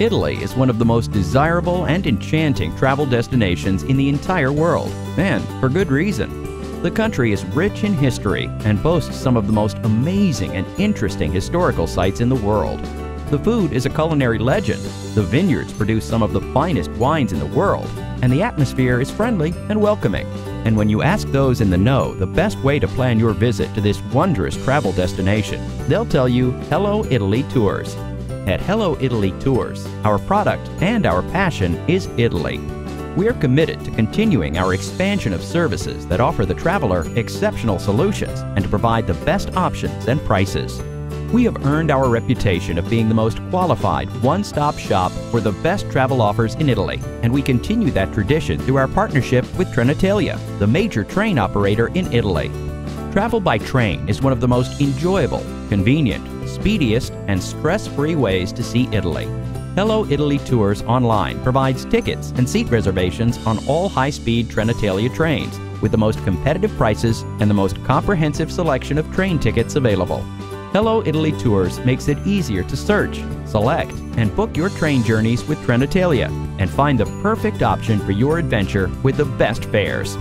Italy is one of the most desirable and enchanting travel destinations in the entire world, and for good reason. The country is rich in history and boasts some of the most amazing and interesting historical sites in the world. The food is a culinary legend, the vineyards produce some of the finest wines in the world, and the atmosphere is friendly and welcoming. And when you ask those in the know the best way to plan your visit to this wondrous travel destination, they'll tell you Hello Italy Tours. At Hello Italy Tours, our product and our passion is Italy. We are committed to continuing our expansion of services that offer the traveler exceptional solutions and to provide the best options and prices. We have earned our reputation of being the most qualified one-stop shop for the best travel offers in Italy, and we continue that tradition through our partnership with Trenitalia, the major train operator in Italy. Travel by train is one of the most enjoyable, convenient, speediest, and stress-free ways to see Italy. Hello Italy Tours Online provides tickets and seat reservations on all high-speed Trenitalia trains with the most competitive prices and the most comprehensive selection of train tickets available. Hello Italy Tours makes it easier to search, select, and book your train journeys with Trenitalia and find the perfect option for your adventure with the best fares.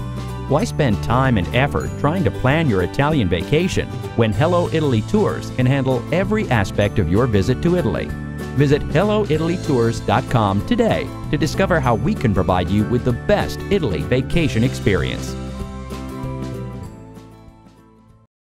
Why spend time and effort trying to plan your Italian vacation when Hello Italy Tours can handle every aspect of your visit to Italy? Visit HelloItalyTours.com today to discover how we can provide you with the best Italy vacation experience.